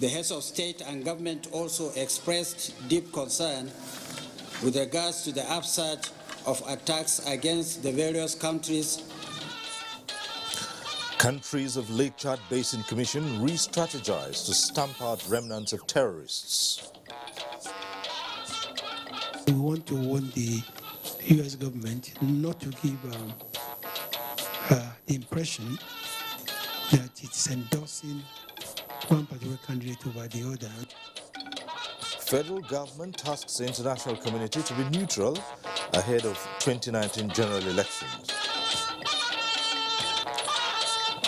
The heads of state and government also expressed deep concern with regards to the upsurge of attacks against the various countries. Countries of Lake Chad Basin Commission re-strategize to stamp out remnants of terrorists. We want to warn the U.S. government not to give um, uh, the impression that it's endorsing one particular candidate over the other. Federal government tasks the international community to be neutral ahead of 2019 general elections.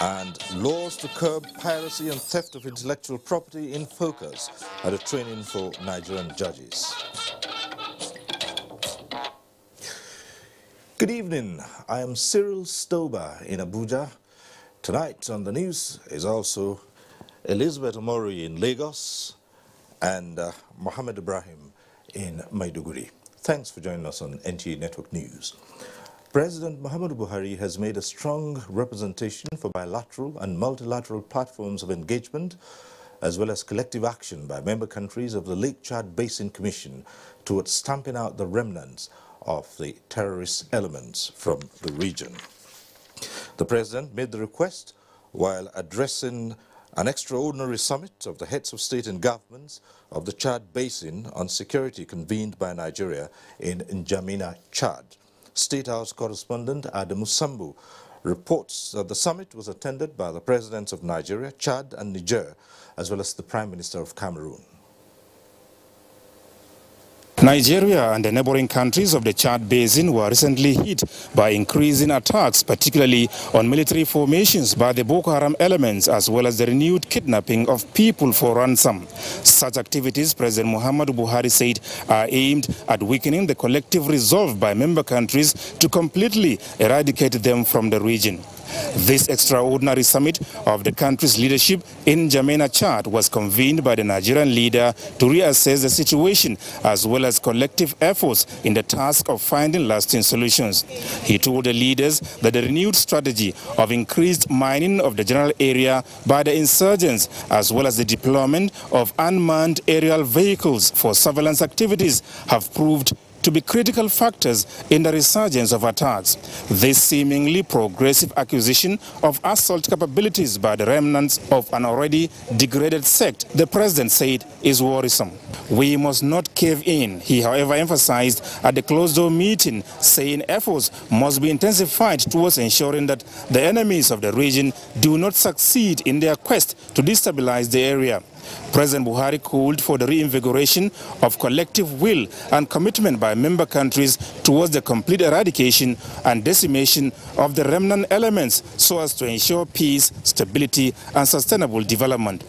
And laws to curb piracy and theft of intellectual property in focus at a training for Nigerian judges. Good evening. I am Cyril Stober in Abuja. Tonight on the news is also Elizabeth Omori in Lagos, and uh, Mohammed Ibrahim in Maiduguri. Thanks for joining us on NTA Network News. President Muhammadu Buhari has made a strong representation for bilateral and multilateral platforms of engagement as well as collective action by member countries of the Lake Chad Basin Commission towards stamping out the remnants of the terrorist elements from the region. The president made the request while addressing an extraordinary summit of the heads of state and governments of the Chad Basin on security convened by Nigeria in N'Djamena, Chad. State House correspondent Adamu Sambu reports that the summit was attended by the presidents of Nigeria, Chad and Niger, as well as the Prime Minister of Cameroon. Nigeria and the neighboring countries of the Chad Basin were recently hit by increasing attacks, particularly on military formations by the Boko Haram elements, as well as the renewed kidnapping of people for ransom. Such activities, President Muhammadu Buhari said, are aimed at weakening the collective resolve by member countries to completely eradicate them from the region. This extraordinary summit of the country's leadership in N'Djamena, Chad was convened by the Nigerian leader to reassess the situation as well as collective efforts in the task of finding lasting solutions. He told the leaders that the renewed strategy of increased mining of the general area by the insurgents as well as the deployment of unmanned aerial vehicles for surveillance activities have proved to be critical factors in the resurgence of attacks. This seemingly progressive acquisition of assault capabilities by the remnants of an already degraded sect, the president said, is worrisome. We must not cave in, he however emphasized at the closed-door meeting, saying efforts must be intensified towards ensuring that the enemies of the region do not succeed in their quest to destabilize the area. President Buhari called for the reinvigoration of collective will and commitment by member countries towards the complete eradication and decimation of the remnant elements so as to ensure peace, stability and sustainable development.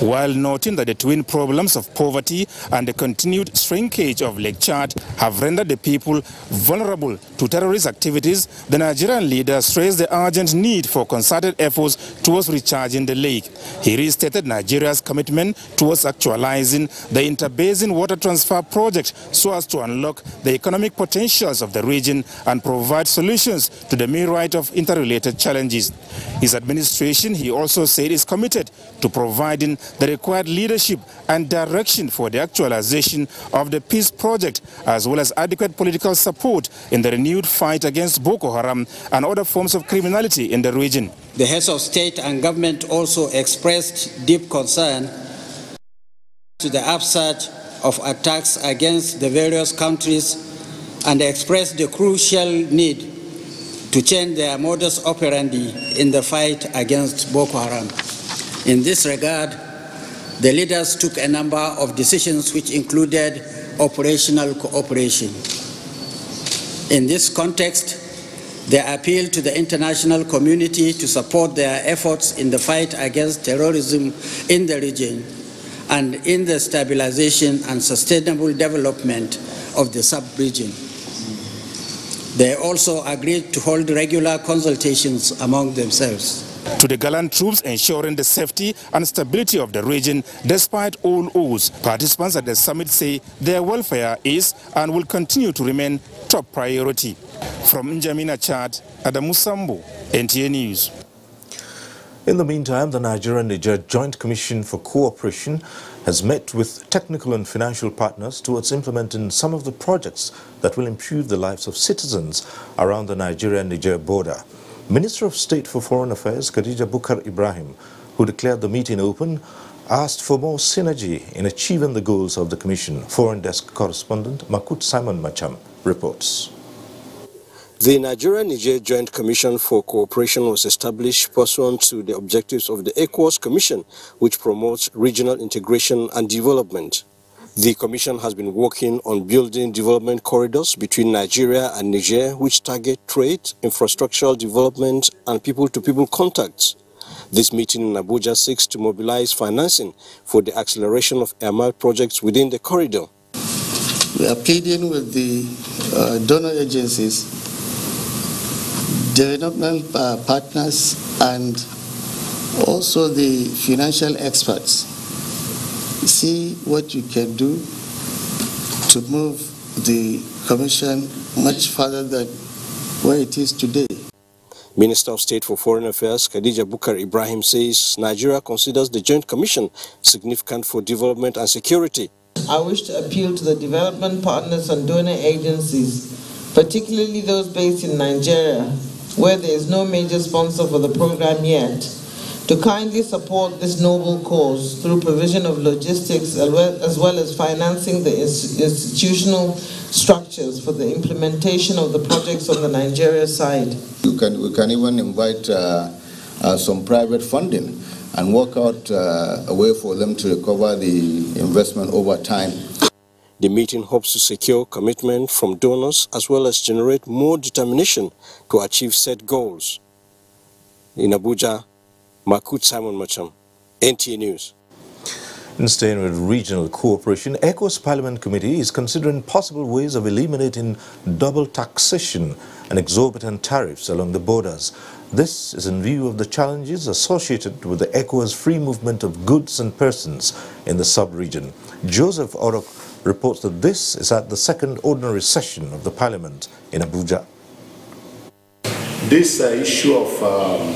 While noting that the twin problems of poverty and the continued shrinkage of Lake Chad have rendered the people vulnerable to terrorist activities, the Nigerian leader stressed the urgent need for concerted efforts towards recharging the lake. He restated Nigeria's commitment towards actualizing the interbasin water transfer project so as to unlock the economic potentials of the region and provide solutions to the myriad of interrelated challenges. His administration, he also said, is committed to providing the required leadership and direction for the actualization of the peace project as well as adequate political support in the renewed fight against Boko Haram and other forms of criminality in the region. The heads of state and government also expressed deep concern to the upsurge of attacks against the various countries and expressed the crucial need to change their modus operandi in the fight against Boko Haram. In this regard, the leaders took a number of decisions which included operational cooperation. In this context, they appealed to the international community to support their efforts in the fight against terrorism in the region and in the stabilization and sustainable development of the sub-region. They also agreed to hold regular consultations among themselves. To the gallant troops ensuring the safety and stability of the region despite all odds, participants at the summit say their welfare is and will continue to remain top priority. From N'Djamena, Chad, Adamu Sambo, NTA News. In the meantime, the Nigeria-Niger Joint Commission for Cooperation has met with technical and financial partners towards implementing some of the projects that will improve the lives of citizens around the Nigeria-Niger border. Minister of State for Foreign Affairs Khadija Bukar Ibrahim, who declared the meeting open, asked for more synergy in achieving the goals of the Commission. Foreign Desk correspondent Makut Simon Macham reports. The Nigeria-Niger Joint Commission for Cooperation was established pursuant to the objectives of the ECOWAS Commission, which promotes regional integration and development. The Commission has been working on building development corridors between Nigeria and Niger which target trade, infrastructural development and people-to-people -people contacts. This meeting in Abuja seeks to mobilize financing for the acceleration of earmarked projects within the corridor. We are pleading with the uh, donor agencies, development uh, partners and also the financial experts see what you can do to move the commission much further than where it is today. Minister of State for Foreign Affairs Khadija Bukar Ibrahim says Nigeria considers the Joint Commission significant for development and security. I wish to appeal to the development partners and donor agencies, particularly those based in Nigeria, where there is no major sponsor for the program yet, to kindly support this noble cause through provision of logistics as well as financing the institutional structures for the implementation of the projects on the Nigeria side. You can, we can even invite uh, uh, some private funding and work out uh, a way for them to recover the investment over time. The meeting hopes to secure commitment from donors as well as generate more determination to achieve set goals. In Abuja, Makut Simon Macham, NTA News. In staying with regional cooperation, ECOWAS Parliament Committee is considering possible ways of eliminating double taxation and exorbitant tariffs along the borders. This is in view of the challenges associated with the ECOWAS free movement of goods and persons in the sub-region. Joseph Orok reports that this is at the second ordinary session of the Parliament in Abuja. This uh, issue of um,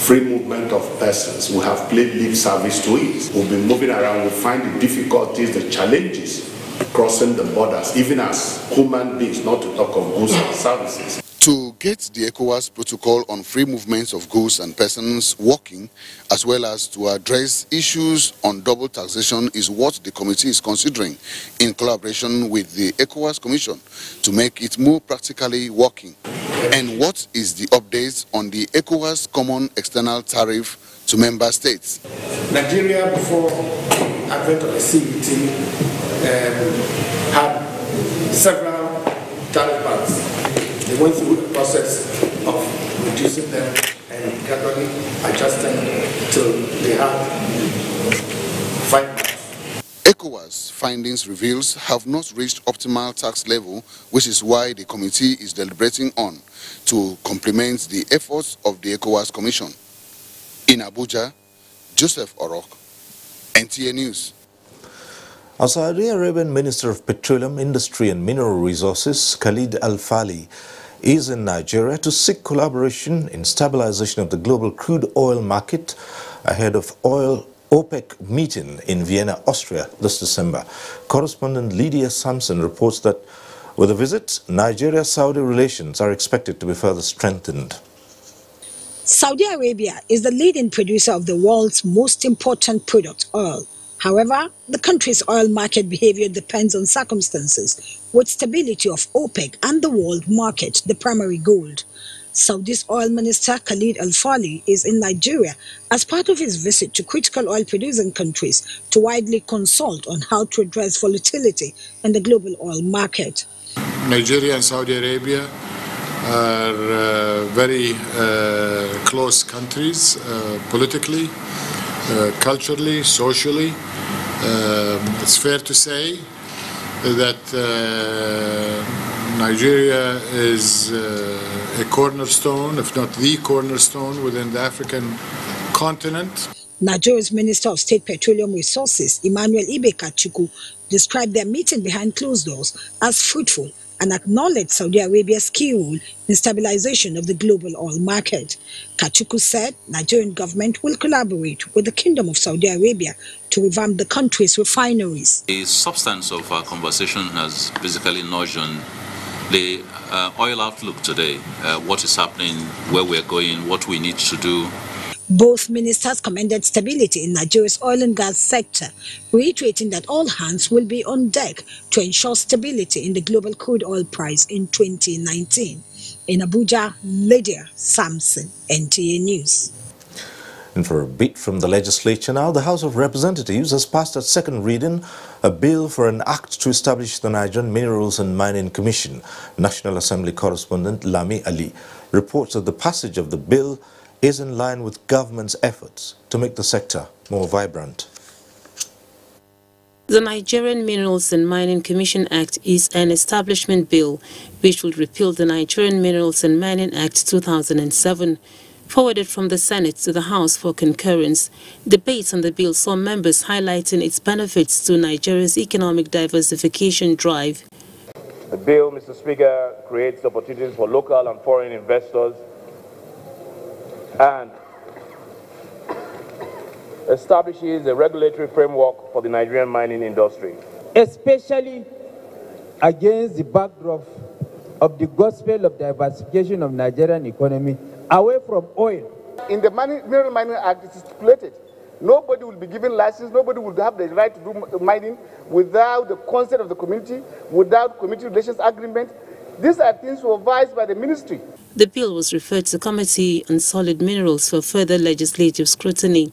free movement of persons, we have played lip service to it. We've been moving around, we find the difficulties, the challenges crossing the borders, even as human beings, not to talk of goods and services. To get the ECOWAS protocol on free movements of goods and persons working, as well as to address issues on double taxation is what the committee is considering in collaboration with the ECOWAS Commission to make it more practically working. And what is the update on the ECOWAS Common External Tariff to member states? Nigeria, before advent of the CET, um, had several tariff bands. They went through a process of reducing them and gradually adjusting till they had five ECOWAS findings reveals have not reached optimal tax level, which is why the committee is deliberating on to complement the efforts of the ECOWAS Commission. In Abuja, Joseph Orok, NTA News. Our Saudi Arabian Minister of Petroleum, Industry and Mineral Resources, Khalid Al-Falih, is in Nigeria to seek collaboration in stabilization of the global crude oil market ahead of oil OPEC meeting in Vienna, Austria this December. Correspondent Lydia Sampson reports that with the visit, Nigeria-Saudi relations are expected to be further strengthened. Saudi Arabia is the leading producer of the world's most important product, oil. However, the country's oil market behavior depends on circumstances, with stability of OPEC and the world market the primary goal. Saudi's oil minister Khalid Al-Falih is in Nigeria as part of his visit to critical oil producing countries to widely consult on how to address volatility in the global oil market. Nigeria and Saudi Arabia are uh, very uh, close countries uh, politically, culturally, socially. Um, it's fair to say that uh, Nigeria is uh, a cornerstone, if not the cornerstone, within the African continent. Nigeria's Minister of State Petroleum Resources, Emmanuel Ibe Kachikwu, described their meeting behind closed doors as fruitful and acknowledged Saudi Arabia's key role in stabilization of the global oil market. Kachikwu said Nigerian government will collaborate with the Kingdom of Saudi Arabia to revamp the country's refineries. The substance of our conversation has basically nudged on the uh, oil outlook today, uh, what is happening, where we're going, what we need to do, both ministers commended stability in Nigeria's oil and gas sector, reiterating that all hands will be on deck to ensure stability in the global crude oil price in 2019. In Abuja, Lydia Sampson, NTA News. And for a bit from the legislature now, the House of Representatives has passed at second reading a bill for an act to establish the Nigerian Minerals and Mining Commission. National Assembly correspondent Lami Ali reports that the passage of the bill is in line with government's efforts to make the sector more vibrant. The Nigerian Minerals and Mining Commission Act is an establishment bill which will repeal the Nigerian Minerals and Mining Act 2007 forwarded from the Senate to the House for concurrence. Debates on the bill saw members highlighting its benefits to Nigeria's economic diversification drive. The bill, Mr. Speaker, creates opportunities for local and foreign investors and establishes a regulatory framework for the Nigerian mining industry. Especially against the backdrop of the gospel of diversification of Nigerian economy away from oil. In the Mineral Mining Act, it is stipulated nobody will be given license, nobody will have the right to do mining without the consent of the community, without community relations agreement. These are things supervised by the ministry. The bill was referred to Committee on Solid Minerals for further legislative scrutiny.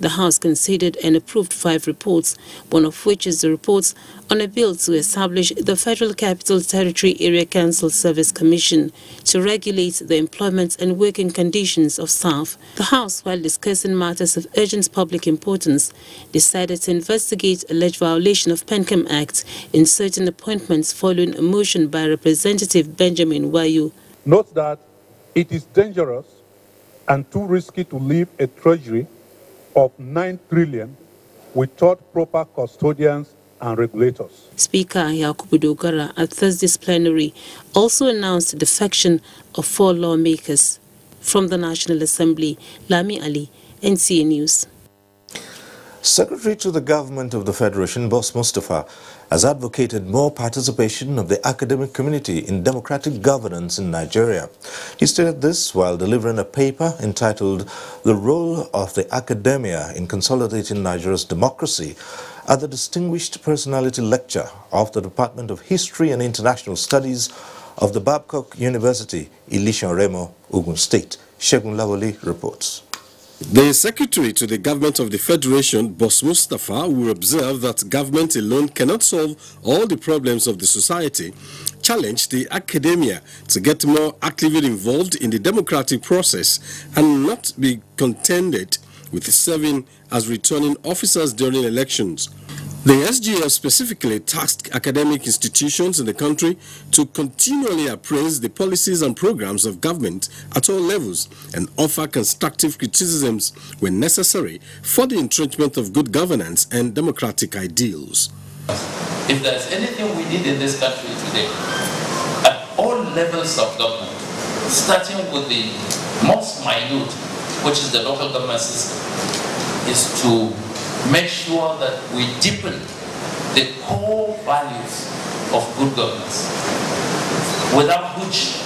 The House considered and approved five reports, one of which is the report on a bill to establish the Federal Capital Territory Area Council Service Commission to regulate the employment and working conditions of staff. The House, while discussing matters of urgent public importance, decided to investigate alleged violation of PENCOM Act in certain appointments following a motion by Representative Benjamin Wayu. Note that it is dangerous and too risky to leave a treasury of 9 trillion without proper custodians and regulators. Speaker Yakubu Dogara at Thursday's plenary also announced the defection of four lawmakers from the National Assembly, Lami Ali, NTA News. Secretary to the Government of the Federation, Boss Mustapha, has advocated more participation of the academic community in democratic governance in Nigeria. He stated this while delivering a paper entitled The Role of the Academia in Consolidating Nigeria's Democracy at the Distinguished Personality Lecture of the Department of History and International Studies of the Babcock University, Ilishan Remo, Ogun State. Shegun Lawali reports. The Secretary to the Government of the Federation, Boss Mustapha, will observe that government alone cannot solve all the problems of the society, challenge the academia to get more actively involved in the democratic process and not be contented with serving as returning officers during elections. The SGF specifically tasked academic institutions in the country to continually appraise the policies and programs of government at all levels and offer constructive criticisms when necessary for the entrenchment of good governance and democratic ideals. If there's anything we need in this country today, at all levels of government, starting with the most minute, which is the local government system, is to make sure that we deepen the core values of good governance, without which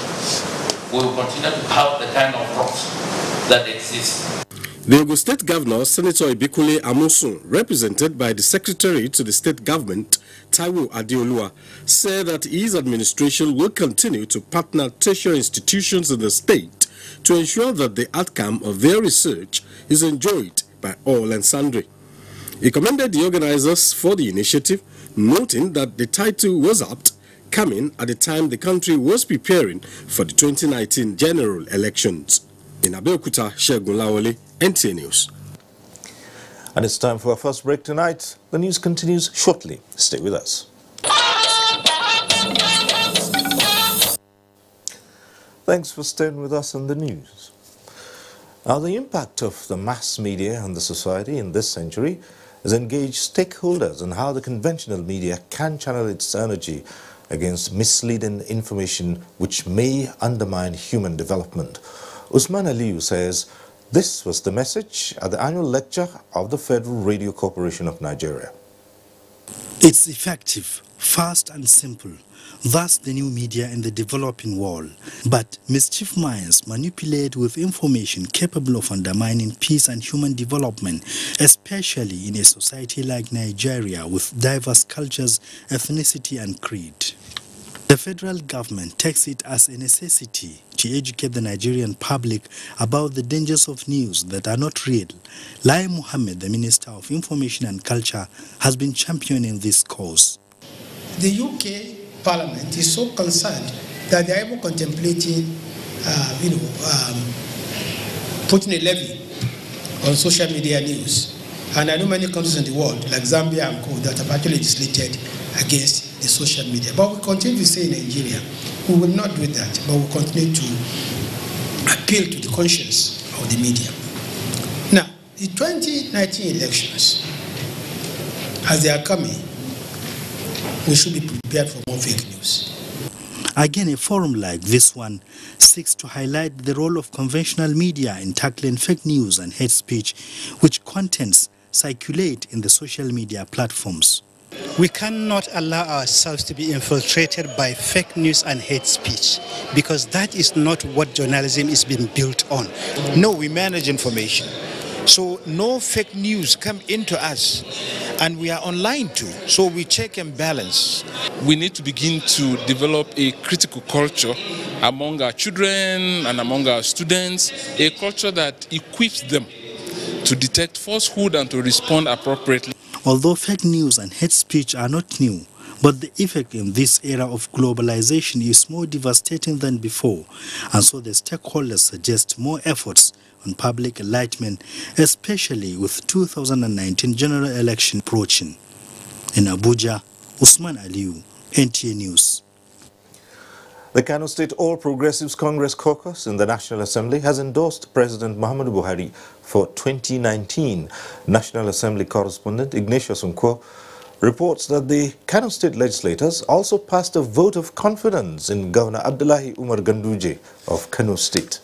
we will continue to have the kind of rot that exists. The Ogun State Governor, Senator Ibikunle Amosun, represented by the Secretary to the State Government, Taiwo Adeoluwa, said that his administration will continue to partner tertiary institutions in the state to ensure that the outcome of their research is enjoyed by all and sundry. He commended the organizers for the initiative, noting that the title was apt, coming at the time the country was preparing for the 2019 general elections. In Abeokuta, Shegun Lawole, NTA News. And it's time for our first break tonight. The news continues shortly. Stay with us. Thanks for staying with us on the news. Now, the impact of the mass media on the society in this century has engaged stakeholders on how the conventional media can channel its energy against misleading information which may undermine human development. Usman Aliyu says this was the message at the annual lecture of the Federal Radio Corporation of Nigeria. It's effective, fast and simple Thus, the new media in the developing world. But mischief minds manipulate with information capable of undermining peace and human development, especially in a society like Nigeria with diverse cultures, ethnicity and creed. The federal government takes it as a necessity to educate the Nigerian public about the dangers of news that are not real. Lai Mohammed, the Minister of Information and Culture, has been championing this cause. The UK Parliament is so concerned that they are even contemplating, uh, you know, um, putting a levy on social media news. And I know many countries in the world, like Zambia and Co, that have actually legislated against the social media. But we continue to say in Nigeria, we will not do that, but we continue to appeal to the conscience of the media. Now, the 2019 elections, as they are coming, we should be prepared for more fake news. Again, a forum like this one seeks to highlight the role of conventional media in tackling fake news and hate speech, which contents circulate in the social media platforms. We cannot allow ourselves to be infiltrated by fake news and hate speech because that is not what journalism is being built on. No, we manage information. So no fake news come into us and we are online too. So we check and balance. We need to begin to develop a critical culture among our children and among our students, a culture that equips them to detect falsehood and to respond appropriately. Although fake news and hate speech are not new, but the effect in this era of globalization is more devastating than before, and so the stakeholders suggest more efforts on public enlightenment, especially with 2019 general election approaching. In Abuja, Usman Aliyu, NTA News. The Kano State All Progressives Congress caucus in the National Assembly has endorsed President Muhammadu Buhari for 2019. National Assembly correspondent Ignatius Unko reports that the Kano State legislators also passed a vote of confidence in Governor Abdullahi Umar Ganduje of Kano State.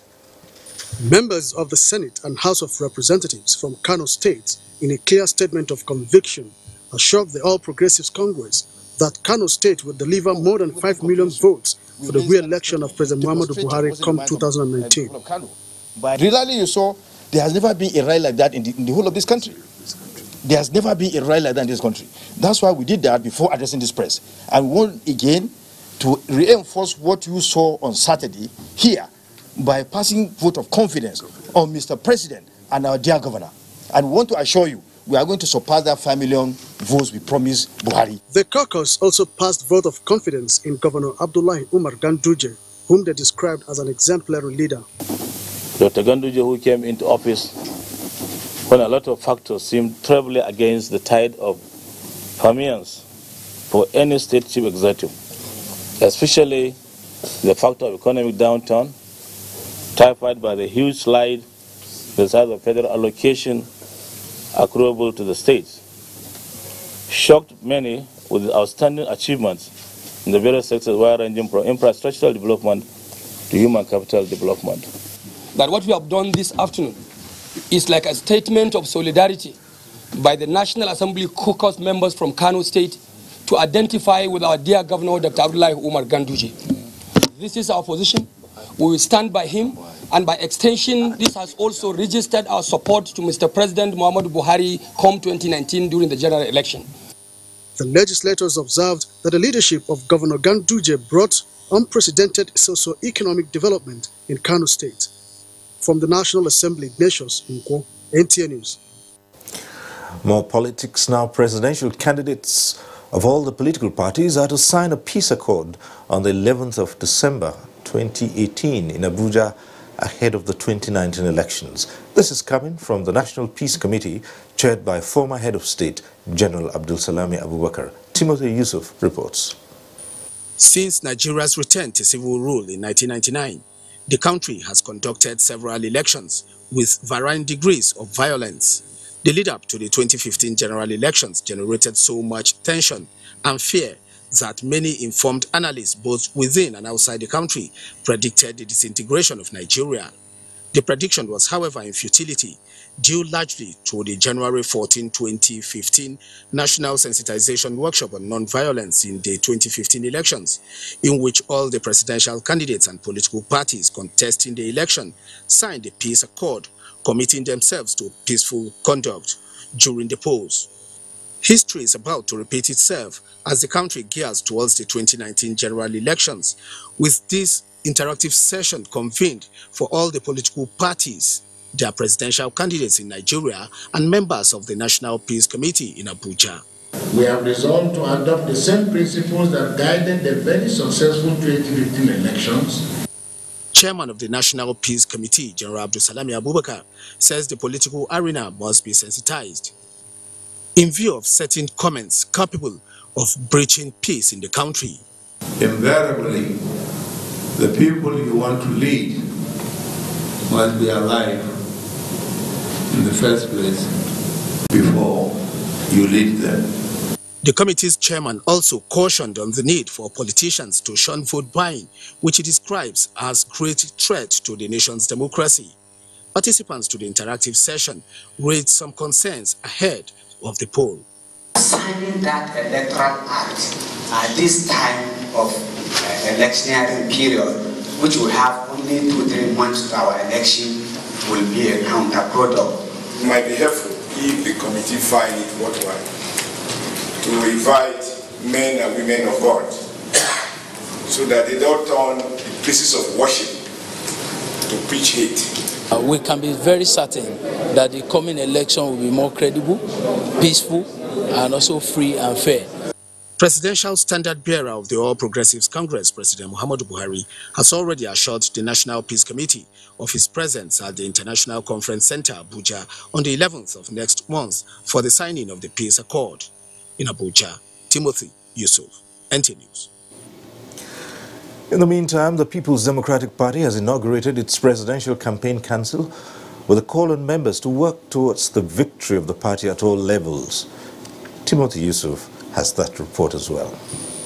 Members of the Senate and House of Representatives from Kano State, in a clear statement of conviction, assured the All Progressives Congress that Kano State will deliver more than 5 million votes for the re-election of President Muhammadu Buhari come 2019. But really you saw there has never been a rally like that in the, in the whole of this country. There has never been a rally like that in this country. That's why we did that before addressing this press. And want again to reinforce what you saw on Saturday here by passing vote of confidence on Mr. President and our dear governor. And we want to assure you, we are going to surpass that 5 million votes we promised Buhari. The caucus also passed vote of confidence in Governor Abdullahi Umar Ganduje, whom they described as an exemplary leader. Dr. Ganduje, who came into office when a lot of factors seemed terribly against the tide of permeance for any state chief executive, especially the factor of economic downturn, typified by the huge slide the size of federal allocation accruable to the states, shocked many with the outstanding achievements in the various sectors wide ranging from infrastructural development to human capital development. That what we have done this afternoon is like a statement of solidarity by the National Assembly caucus members from Kano State to identify with our dear Governor Dr. Abdullahi Umar Ganduje. This is our position. We will stand by him and by extension, this has also registered our support to Mr. President Muhammadu Buhari come 2019 during the general election. The legislators observed that the leadership of Governor Ganduje brought unprecedented socio-economic development in Kano State. From the National Assembly, Ignatius Nkwo, NTA News. More politics now. Presidential candidates of all the political parties are to sign a peace accord on the 11th of December 2018 in Abuja ahead of the 2019 elections. This is coming from the National Peace Committee chaired by former head of state General Abdul Salami Abubakar. Timothy Yusuf reports. Since Nigeria's return to civil rule in 1999, The country has conducted several elections with varying degrees of violence. The lead up to the 2015 general elections generated so much tension and fear that many informed analysts both within and outside the country predicted the disintegration of Nigeria. The prediction was, however, in futility, due largely to the January 14, 2015 National Sensitization Workshop on Non-Violence in the 2015 elections, in which all the presidential candidates and political parties contesting the election signed a peace accord, committing themselves to peaceful conduct during the polls. History is about to repeat itself as the country gears towards the 2019 general elections, with this interactive session convened for all the political parties, their presidential candidates in Nigeria, and members of the National Peace Committee in Abuja. We have resolved to adopt the same principles that guided the very successful 2015 elections. Chairman of the National Peace Committee, General Abdulsalami Abubakar, says the political arena must be sensitized in view of certain comments capable of breaching peace in the country. Invariably, the people you want to lead must be alive in the first place before you lead them. The committee's chairman also cautioned on the need for politicians to shun vote buying, which he describes as a great threat to the nation's democracy. Participants to the interactive session raised some concerns ahead of the poll. Signing that electoral act at this time of uh, electioneering period, which will have only two, three months to our election, will be a counterproduct. It might be helpful if the committee find it worthwhile to invite men and women of God so that they don't turn the places of worship to preach hate. Uh, we can be very certain that the coming election will be more credible, peaceful, and also free and fair. Presidential standard bearer of the All Progressives Congress, President Muhammadu Buhari, has already assured the National Peace Committee of his presence at the International Conference Center, Abuja, on the 11th of next month for the signing of the peace accord. In Abuja, Timothy Yusuf, NT News. In the meantime, the People's Democratic Party has inaugurated its Presidential Campaign Council with a call on members to work towards the victory of the party at all levels. Timothy Yusuf has that report as well.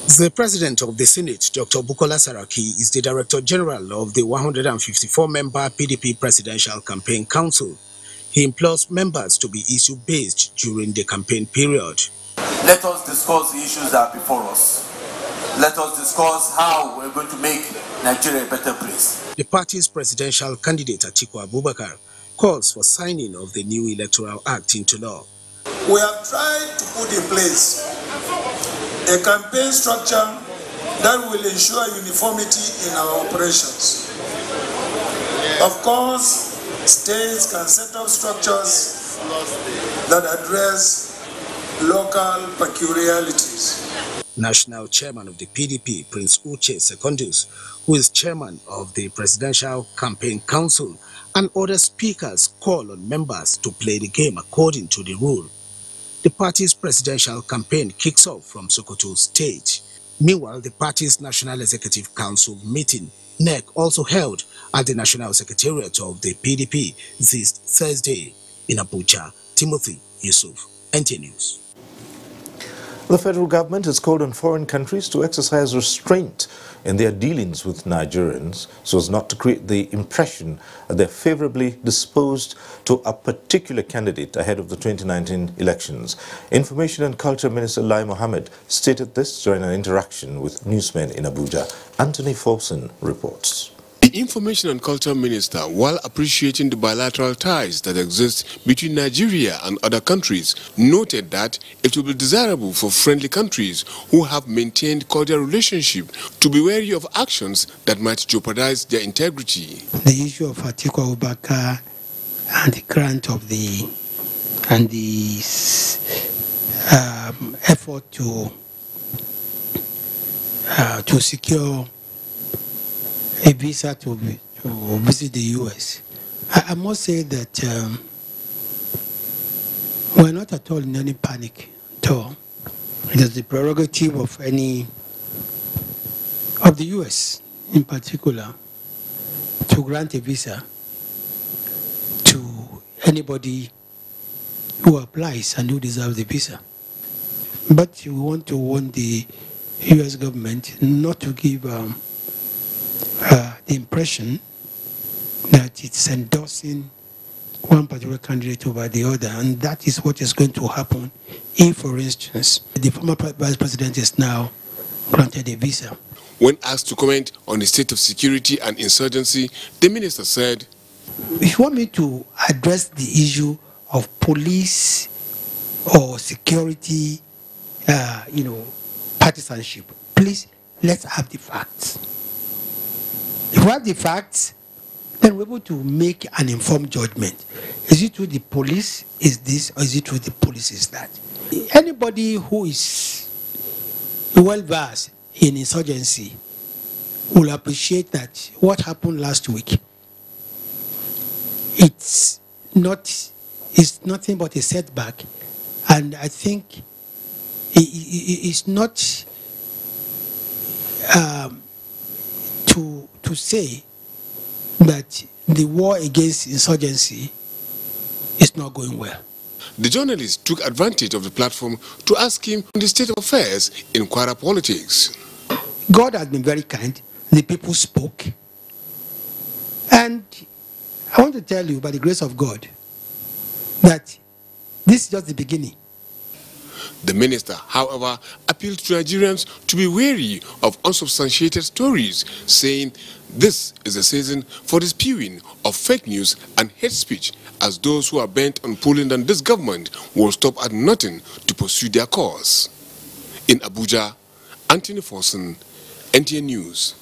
The President of the Senate, Dr. Bukola Saraki, is the Director General of the 154-member PDP Presidential Campaign Council. He implores members to be issue-based during the campaign period. Let us discuss the issues that are before us let us discuss how we're going to make Nigeria a better place. The party's presidential candidate Atiku Abubakar calls for signing of the new Electoral Act into law. We have tried to put in place a campaign structure that will ensure uniformity in our operations. Of course, states can set up structures that address local peculiarities. National Chairman of the PDP, Prince Uche Secondus, who is Chairman of the Presidential Campaign Council, and other speakers call on members to play the game according to the rule. The party's presidential campaign kicks off from Sokoto State. Meanwhile, the party's National Executive Council meeting, NEC, also held at the National Secretariat of the PDP this Thursday in Abuja. Timothy Yusuf, NT News. The federal government has called on foreign countries to exercise restraint in their dealings with Nigerians so as not to create the impression that they're favorably disposed to a particular candidate ahead of the 2019 elections. Information and Culture Minister Lai Mohammed stated this during an interaction with newsmen in Abuja. Anthony Folson reports. The Information and Culture Minister, while appreciating the bilateral ties that exist between Nigeria and other countries, noted that it will be desirable for friendly countries who have maintained cordial relationship to be wary of actions that might jeopardize their integrity. The issue of Atiku Abubakar and the grant of the and the um, effort to uh, to secure a visa to, to visit the US. I, I must say that um, we're not at all in any panic at all. It is the prerogative of any, of the US in particular, to grant a visa to anybody who applies and who deserves the visa. But we want to warn the U.S. government not to give um, impression that it's endorsing one particular candidate over the other, and that is what is going to happen if, for instance, the former vice president is now granted a visa. When asked to comment on the state of security and insurgency, the minister said, If you want me to address the issue of police or security, uh, you know, partisanship, please let's have the facts. If we have the facts, then we're able to make an informed judgment. Is it through the police is this or is it through the police is that? Anybody who is well versed in insurgency will appreciate that what happened last week it's not it's nothing but a setback and i think it, it, it's not um, to to say that the war against insurgency is not going well. The journalist took advantage of the platform to ask him on the state of affairs in Kwara politics. God has been very kind. The people spoke. And I want to tell you, by the grace of God, that this is just the beginning. The minister, however, appealed to Nigerians to be wary of unsubstantiated stories, saying this is a season for the spewing of fake news and hate speech, as those who are bent on pulling down this government will stop at nothing to pursue their cause. In Abuja, Anthony Forson, NTA News.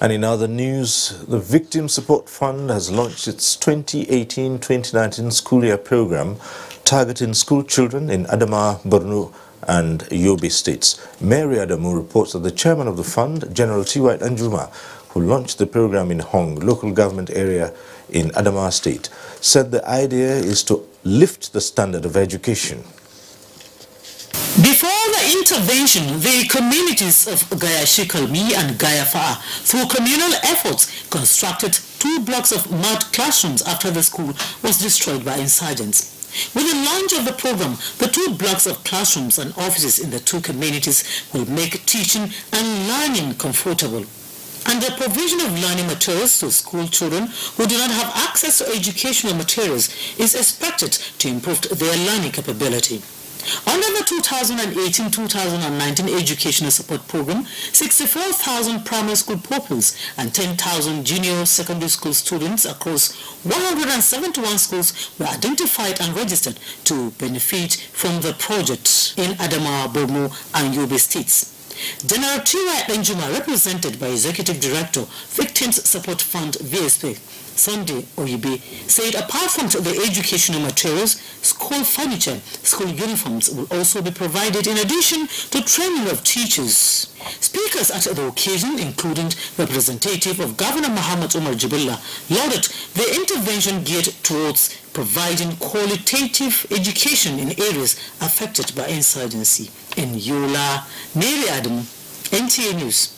And in other news, the Victim Support Fund has launched its 2018-2019 school year program targeting school children in Adama, Borno and Yobe states. Mary Adamu reports that the chairman of the fund, General T.Y. Danjuma, who launched the program in Hong, local government area in Adama state, said the idea is to lift the standard of education. Before the intervention, the communities of Gaya Shikalmi and Gaya Fa'a, through communal efforts, constructed two blocks of mud classrooms after the school was destroyed by insurgents. With the launch of the program, the two blocks of classrooms and offices in the two communities will make teaching and learning comfortable. And the provision of learning materials to school children who do not have access to educational materials is expected to improve their learning capability. Under the 2018-2019 Educational Support Program, 64,000 primary school pupils and 10,000 junior secondary school students across 171 schools were identified and registered to benefit from the project in Adama, Borno and Yobe states. General T.Y. Danjuma, represented by Executive Director, Victims Support Fund, VSF, Sunday Oyibe, said apart from the educational materials, school furniture, school uniforms will also be provided in addition to training of teachers. Speakers at the occasion, including representative of Governor Muhammad Umar Jibrilla, lauded the intervention geared towards providing qualitative education in areas affected by insurgency. In Yola, Mary Adam, NTA News.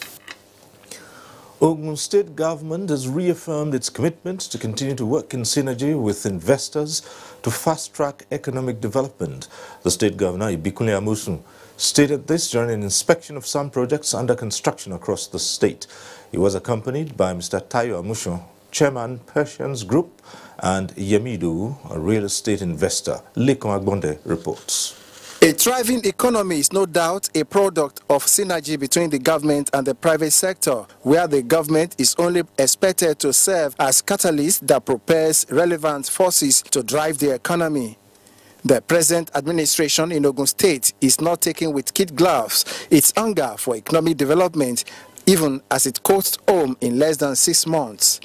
Ogun State government has reaffirmed its commitment to continue to work in synergy with investors to fast-track economic development. The state governor, Ibikunle Amosun, stated this during an inspection of some projects under construction across the state. He was accompanied by Mr. Tayo Amusho, chairman Persianas Group, and Yemidu, a real estate investor. Lekon Agbonde reports. A thriving economy is no doubt a product of synergy between the government and the private sector, where the government is only expected to serve as catalyst that propels relevant forces to drive the economy. The present administration in Ogun State is not taking with kid gloves its hunger for economic development, even as it coasts home in less than six months.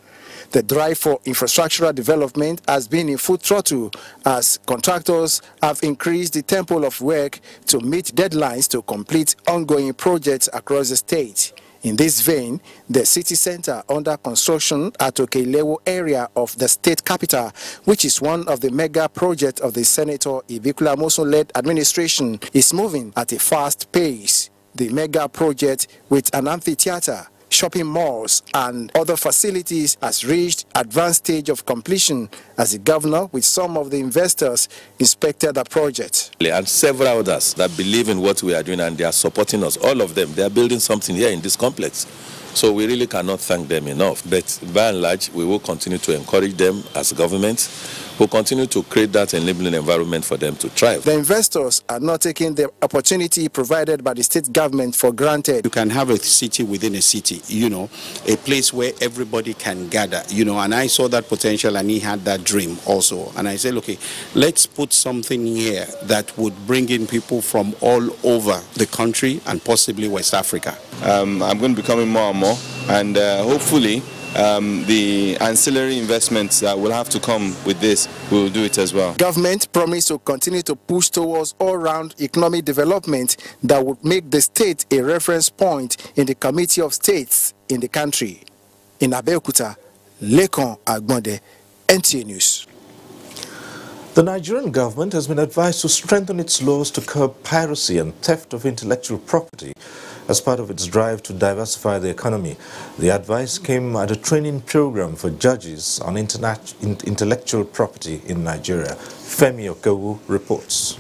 The drive for infrastructural development has been in full throttle as contractors have increased the tempo of work to meet deadlines to complete ongoing projects across the state. In this vein, the city center under construction at Okelewo area of the state capital, which is one of the mega projects of the Senator Ibikunle Amosun-led administration, is moving at a fast pace. The mega project with an amphitheater, shopping malls, and other facilities has reached advanced stage of completion as the governor, with some of the investors, inspected the project. And several others that believe in what we are doing and they are supporting us. All of them, they are building something here in this complex. So we really cannot thank them enough. But by and large, we will continue to encourage them as government. We'll continue to create that enabling environment for them to thrive. The investors are not taking the opportunity provided by the state government for granted. You can have a city within a city, you know, a place where everybody can gather, you know, and I saw that potential and he had that dream also. And I said, okay, let's put something here that would bring in people from all over the country and possibly West Africa. Um, I'm going to be coming more and more, and uh, hopefully um, the ancillary investments that will have to come with this, we will do it as well. Government promised to continue to push towards all-round economic development that would make the state a reference point in the Committee of States in the country. In Abeokuta, Lekon Agbonde, NTA News. The Nigerian government has been advised to strengthen its laws to curb piracy and theft of intellectual property as part of its drive to diversify the economy. The advice came at a training program for judges on intellectual property in Nigeria. Femi Okewu reports.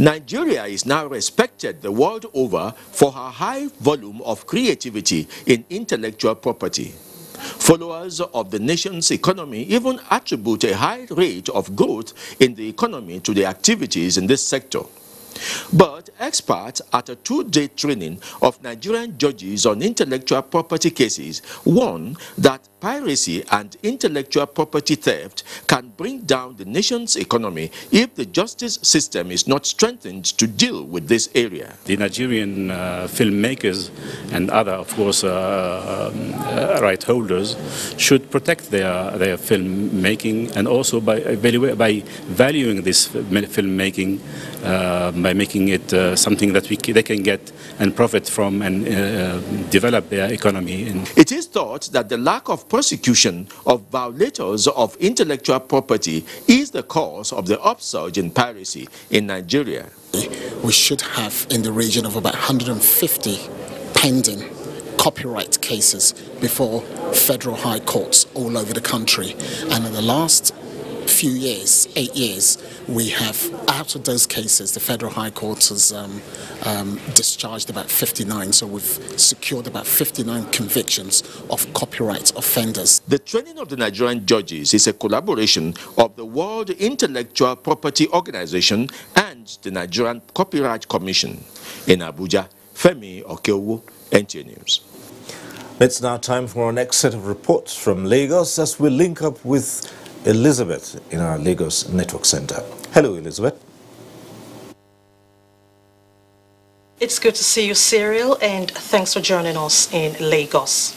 Nigeria is now respected the world over for her high volume of creativity in intellectual property. Followers of the nation's economy even attribute a high rate of growth in the economy to the activities in this sector. But experts at a two-day training of Nigerian judges on intellectual property cases warn that piracy and intellectual property theft can bring down the nation's economy if the justice system is not strengthened to deal with this area. The Nigerian uh, filmmakers and other, of course, uh, uh, right holders should protect their, their filmmaking and also by, by valuing this filmmaking uh, by making it uh, something that we, they can get and profit from and uh, develop their economy. It is thought that the lack of prosecution of violators of intellectual property is the cause of the upsurge in piracy in Nigeria. We should have in the region of about 150 pending copyright cases before federal high courts all over the country. And in the last few years, eight years, we have, out of those cases, the Federal High Court has um, um, discharged about 59, so we've secured about 59 convictions of copyright offenders. The training of the Nigerian judges is a collaboration of the World Intellectual Property Organization and the Nigerian Copyright Commission. In Abuja, Femi Okeowo, NTA News. It's now time for our next set of reports from Lagos as we link up with Elizabeth in our Lagos Network Center. Hello, Elizabeth. It's good to see you, Cyril, and thanks for joining us in Lagos.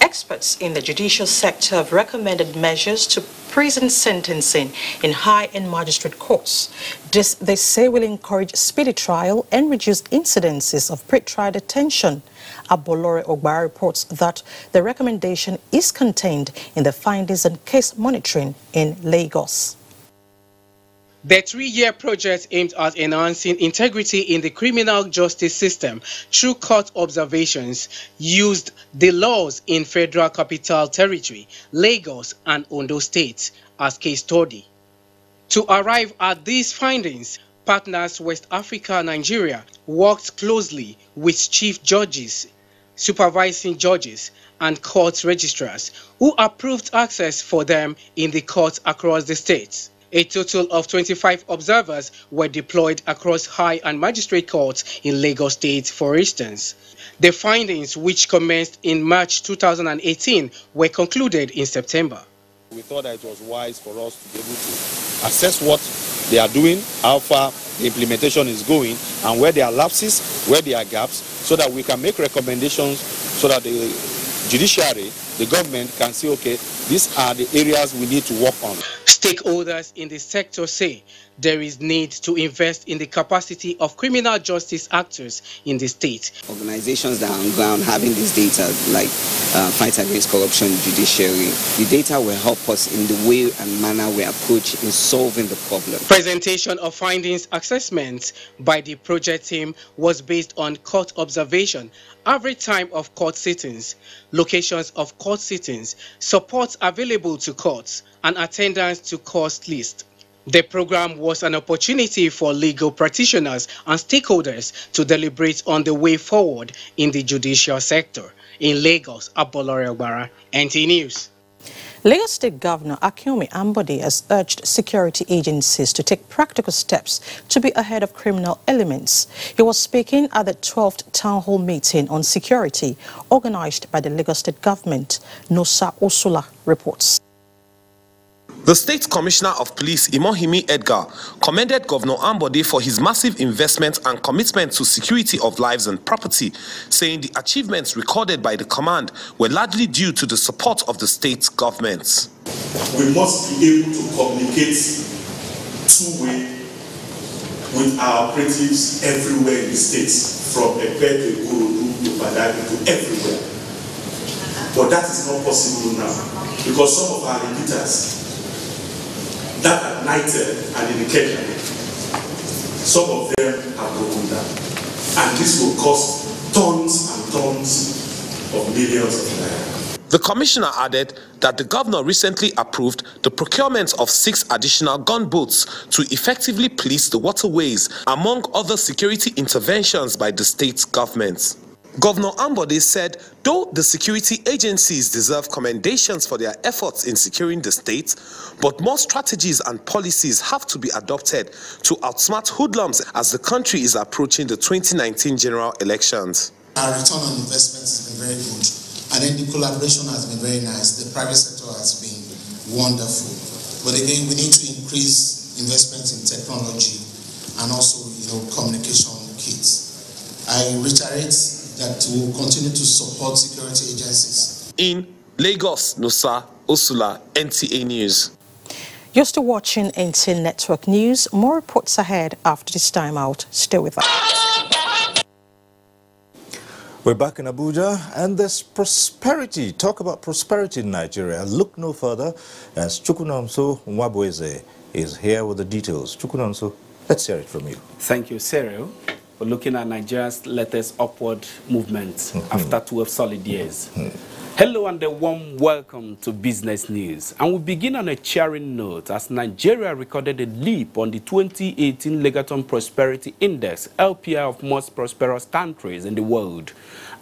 Experts in the judicial sector have recommended measures to prison sentencing in high and magistrate courts. This, they say, will encourage speedy trial and reduce incidences of pre-trial detention. Abolore Ogba reports that the recommendation is contained in the findings and case monitoring in Lagos. The three-year project aimed at enhancing integrity in the criminal justice system through court observations used the laws in Federal Capital Territory, Lagos and Ondo States as case study. To arrive at these findings, partners West Africa Nigeria worked closely with chief judges, supervising judges, and court registrars who approved access for them in the courts across the states. A total of 25 observers were deployed across high and magistrate courts in Lagos State, for instance. The findings, which commenced in March 2018, were concluded in September. We thought that it was wise for us to be able to assess what they are doing, how far the implementation is going, and where there are lapses, where there are gaps, so that we can make recommendations so that the judiciary, the government can say, okay, these are the areas we need to work on. Stakeholders in the sector say there is need to invest in the capacity of criminal justice actors in the state. Organizations that are on ground having this data, like uh, fight against corruption, judiciary, the data will help us in the way and manner we approach in solving the problem. Presentation of findings assessments by the project team was based on court observation, average time of court sittings, locations of court sittings, support available to courts, and attendance to cost list. The program was an opportunity for legal practitioners and stakeholders to deliberate on the way forward in the judicial sector. In Lagos, Abolore Ogbara, NTA News. Lagos State Governor Akinwunmi Ambode has urged security agencies to take practical steps to be ahead of criminal elements. He was speaking at the 12th Town Hall meeting on security organized by the Lagos State Government. Nosa Osula reports. The State Commissioner of Police, Imohimi Edgal, commended Governor Ambode for his massive investment and commitment to security of lives and property, saying the achievements recorded by the command were largely due to the support of the state government. We must be able to communicate two-way with our operatives everywhere in the states, from Epe to Ikorodu to Badagry to everywhere. But that is not possible now because some of our repeaters that at Nitel eh, and in Ikeja, some of them are broken down. And this will cost tons and tons of millions of naira. The commissioner added that the governor recently approved the procurement of six additional gunboats to effectively police the waterways, among other security interventions by the state government. Governor Ambode said, though the security agencies deserve commendations for their efforts in securing the state, but more strategies and policies have to be adopted to outsmart hoodlums as the country is approaching the 2019 general elections. Our return on investment has been very good, and then the collaboration has been very nice. The private sector has been wonderful. But again, we need to increase investment in technology and also, you know, communication kits. I reiterate that will continue to support security agencies. In Lagos, Nosa Usula, NTA News. You're still watching NTA Network News. More reports ahead after this time out. Stay with us. We're back in Abuja and there's prosperity. Talk about prosperity in Nigeria. Look no further as Chukwunonso Nwabueze is here with the details. Chukwunonso, let's hear it from you. Thank you, Cyril. We're looking at Nigeria's latest upward movement mm -hmm. after 12 solid years. Mm -hmm. Hello and a warm welcome to Business News. And we begin on a cheering note as Nigeria recorded a leap on the 2018 Legatum Prosperity Index, LPI of most prosperous countries in the world.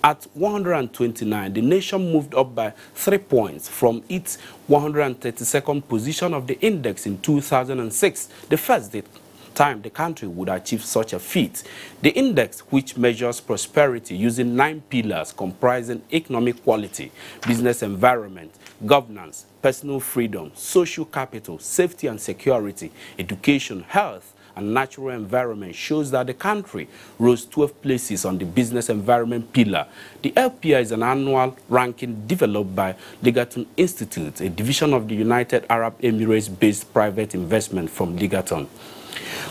At 129, the nation moved up by three points from its 132nd position of the index in 2006, the first time the country would achieve such a feat. The index, which measures prosperity using nine pillars comprising economic quality, business environment, governance, personal freedom, social capital, safety and security, education, health, and natural environment shows that the country rose 12 places on the business environment pillar. The LPI is an annual ranking developed by Legatum Institute, a division of the United Arab Emirates-based private investment from Legatum.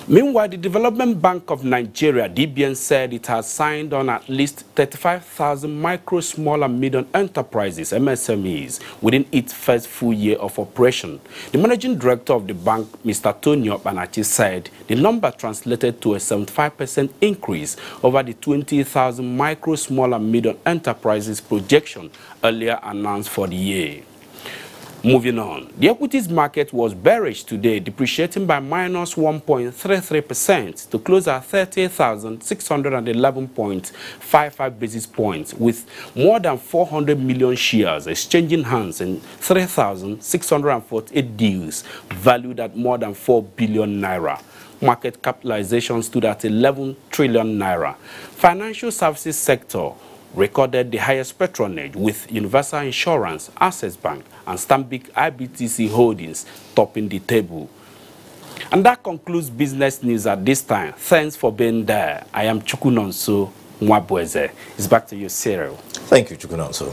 Meanwhile, the Development Bank of Nigeria, DBN, said it has signed on at least 35,000 micro, small and medium enterprises, MSMEs, within its first full year of operation. The managing director of the bank, Mr. Tony Okpanachi, said the number translated to a 75% increase over the 20,000 micro, small and medium enterprises projection earlier announced for the year. Moving on, the equities market was bearish today, depreciating by minus 1.33% to close at 30,611.55 basis points, with more than 400 million shares exchanging hands in 3,648 deals valued at more than 4 billion naira market capitalization stood at 11 trillion naira. Financial services sector recorded the highest patronage with Universal Insurance, Access Bank, and Stanbic IBTC Holdings topping the table. And that concludes business news at this time. Thanks for being there. I am Chukwunonso Nwabueze. It's back to you, Cyril. Thank you, Chukwunonso.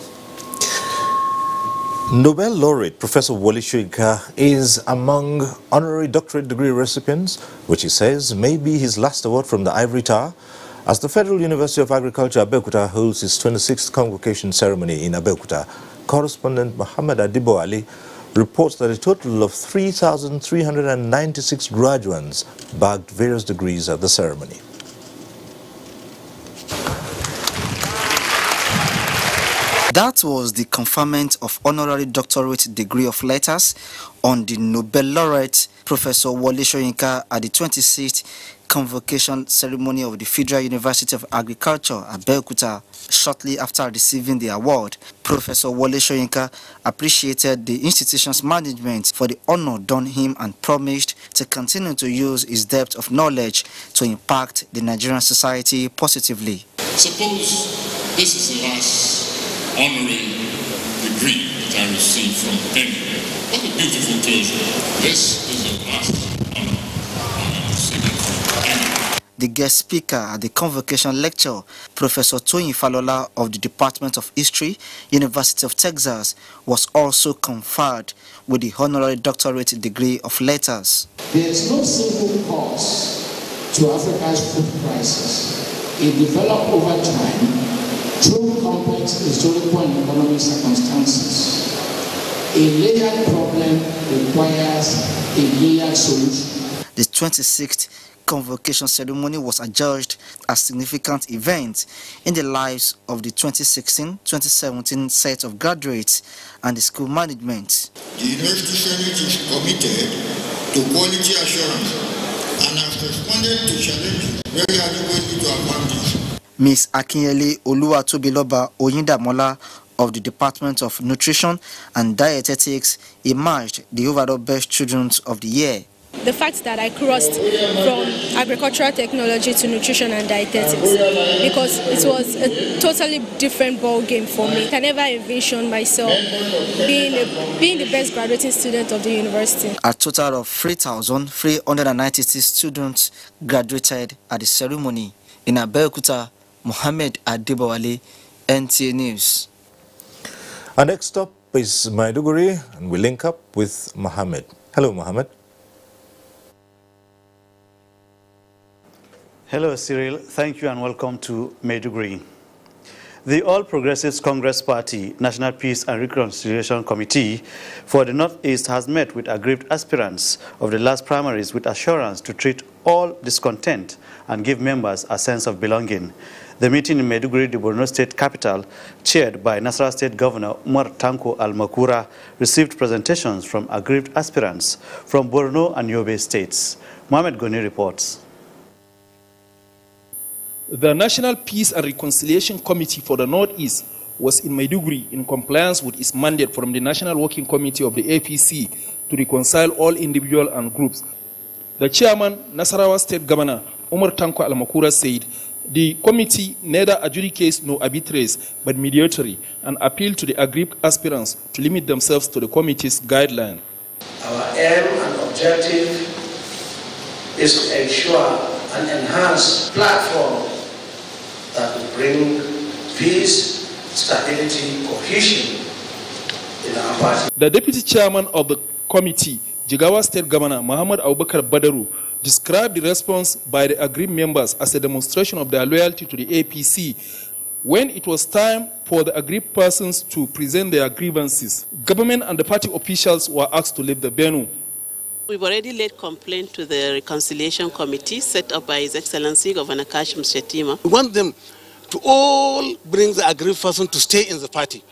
Nobel laureate Professor Wole Soyinka is among honorary doctorate degree recipients, which he says may be his last award from the Ivory Tower, as the Federal University of Agriculture Abeokuta holds its 26th convocation ceremony in Abeokuta. Correspondent Muhammad Adibo Ali reports that a total of 3,396 graduates bagged various degrees at the ceremony. That was the conferment of honorary doctorate degree of letters on the Nobel laureate Professor Wole Soyinka at the 26th convocation ceremony of the Federal University of Agriculture Abeokuta. Shortly after receiving the award, Professor Wole Soyinka appreciated the institution's management for the honor done him and promised to continue to use his depth of knowledge to impact the Nigerian society positively. Suppose this is the last honorary degree that I received from any. What a beautiful closure. This is the last honor I'm receiving from any. The guest speaker at the convocation lecture, Professor Toyin Falola of the Department of History, University of Texas, was also conferred with the honorary doctorate degree of letters. There is no single cause to Africa's food crisis. It developed over time through complex historical and economic circumstances. A layered problem requires a layered solution. The 26th convocation ceremony was adjudged as significant event in the lives of the 2016-2017 set of graduates and the school management. The University Senate is committed to quality assurance and has responded to challenges very adequately to accomplish. Ms. Akinyele Oluwatobiloba Oyindamola of the Department of Nutrition and Dietetics emerged the overall best student of the year. The fact that I crossed from agricultural technology to nutrition and dietetics because it was a totally different ball game for me. I never envisioned myself being, a, being the best graduating student of the university. A total of 3,396 students graduated at the ceremony in Abeokuta, Mohammed Adibawale, NTA News. Our next stop is Maiduguri and we link up with Mohammed. Hello, Mohammed. Hello, Cyril. Thank you and welcome to Maiduguri. The All Progressives Congress Party National Peace and Reconciliation Committee for the Northeast has met with aggrieved aspirants of the last primaries with assurance to treat all discontent and give members a sense of belonging. The meeting in Maiduguri, the Borno state capital, chaired by Nasarawa State Governor Umar Tanko Al-Makura, received presentations from aggrieved aspirants from Borno and Yobe states. Mohamed Goni reports. The National Peace and Reconciliation Committee for the Northeast was in Maiduguri in compliance with its mandate from the National Working Committee of the APC to reconcile all individuals and groups. The chairman, Nasarawa State Governor Umar Tanko Al-Makura said the committee neither adjudicates nor arbitrates, but mediatory, and appealed to the aggrieved aspirants to limit themselves to the committee's guideline. Our aim and objective is to ensure an enhanced platform bring peace, stability, cohesion in our party. The deputy chairman of the committee, Jigawa State Governor Muhammad Abubakar Badaru, described the response by the aggrieved members as a demonstration of their loyalty to the APC. When it was time for the aggrieved persons to present their grievances, government and the party officials were asked to leave the venue. We've already laid complaint to the Reconciliation Committee set up by His Excellency Governor Kashim Shettima. We want them to all bring the aggrieved person to stay in the party.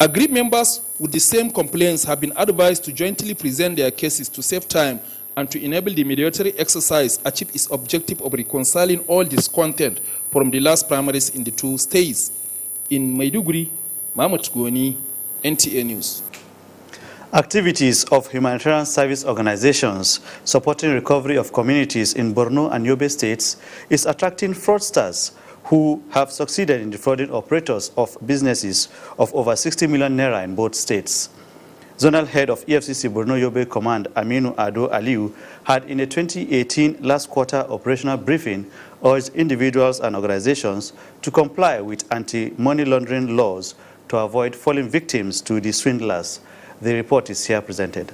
Aggrieved members with the same complaints have been advised to jointly present their cases to save time and to enable the mediatory exercise achieve its objective of reconciling all discontent from the last primaries in the two states. In Maiduguri, Mahmoud Goni, NTA News. Activities of humanitarian service organizations supporting recovery of communities in Borno and Yobe states is attracting fraudsters who have succeeded in defrauding operators of businesses of over 60 million naira in both states. Zonal Head of EFCC Borno Yobe Command Aminu Ado Aliu had in a 2018 last quarter operational briefing urged individuals and organizations to comply with anti-money laundering laws to avoid falling victims to the swindlers. The report is here presented.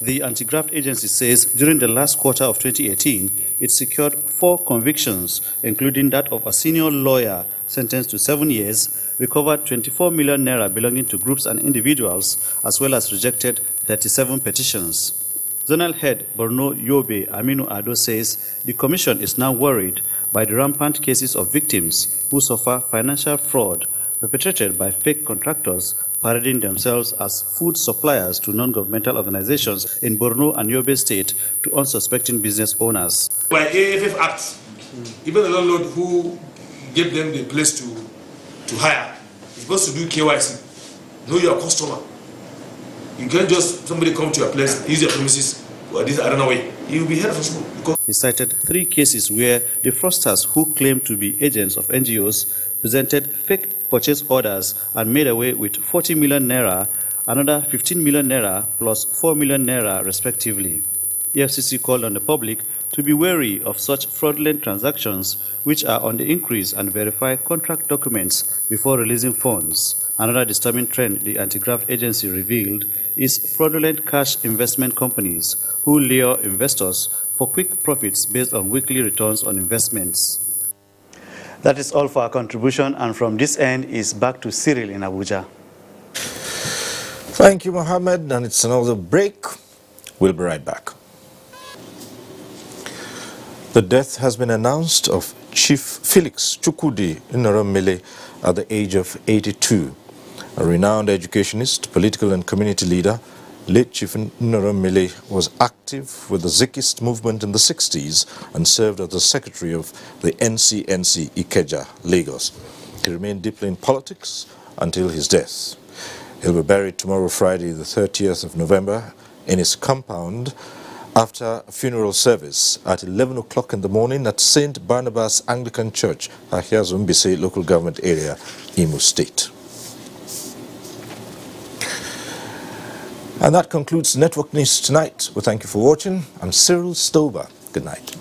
The anti-graft agency says during the last quarter of 2018, it secured four convictions, including that of a senior lawyer sentenced to seven years, recovered 24 million naira belonging to groups and individuals, as well as rejected 37 petitions. Zonal head Borno Yobe Aminu Ado says the commission is now worried by the rampant cases of victims who suffer financial fraud perpetrated by fake contractors parading themselves as food suppliers to non-governmental organizations in Borno and Yobe State to unsuspecting business owners. By AFF Act, even the landlord who gave them the place to, to hire is supposed to do KYC, know your customer. You can't just, somebody come to your place, use your premises, or this, I don't know way. You'll be held responsible. He cited three cases where the fraudsters who claimed to be agents of NGOs presented fake purchase orders and made away with 40 million naira, another 15 million naira plus 4 million naira respectively. EFCC called on the public to be wary of such fraudulent transactions which are on the increase and verify contract documents before releasing funds. Another disturbing trend the anti-graft agency revealed is fraudulent cash investment companies who lure investors for quick profits based on weekly returns on investments. That is all for our contribution, and from this end is back to Cyril in Abuja. Thank you, Mohammed, and it's another break. We'll be right back. The death has been announced of Chief Felix Chukudi Inoramele at the age of 82. A renowned educationist, political and community leader, late Chief Inoramele was active with the Zikist movement in the 60s and served as the secretary of the NCNC Ikeja, Lagos. He remained deeply in politics until his death. He'll be buried tomorrow, Friday, the 30th of November, in his compound after a funeral service at 11 o'clock in the morning at St. Barnabas Anglican Church, Ahiazu Mbaise local government area, Imo State. And that concludes Network News tonight. We thank you for watching. I'm Cyril Stober. Good night.